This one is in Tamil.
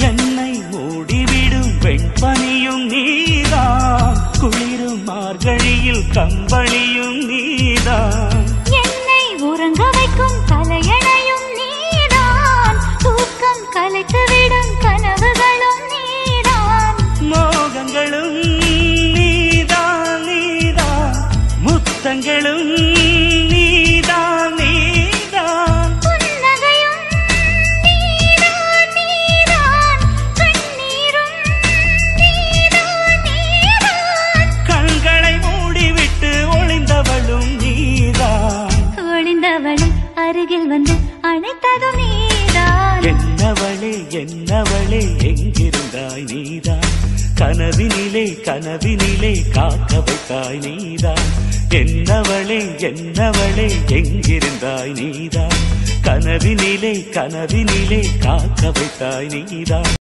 என்னை மூடிவிடும் வெண்பனியும் நீதான் குளிரும் மார்கழியில் கம்பளியும் நீதான் என்னை உறங்க வைக்கும் தலையணையும் நீதான். தூக்கம் கலைத்துவிடும் கனவுகளும் நீதான். மோகங்களும் நீதான் நீதான் முத்தங்களும் அருகில் வந்து அணைத்ததும் நீதான். என்னவளே என்னவளே எங்கிருந்தாய் நீதான். கனவினிலே கனவினிலே காக்க வைத்தாய் நீதான். என்னவளே என்னவளே எங்கிருந்தாய் நீதான். கனவினிலே கனவினிலே காக்க வைத்தாய் நீதான்.